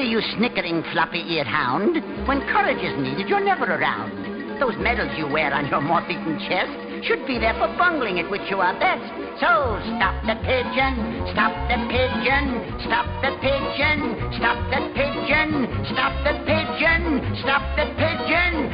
you snickering, floppy-eared hound? When courage is needed, you're never around. Those medals you wear on your moth-eaten chest should be there for bungling at which you are best. So stop the pigeon, stop the pigeon, stop the pigeon, stop the pigeon, stop the pigeon, stop the pigeon,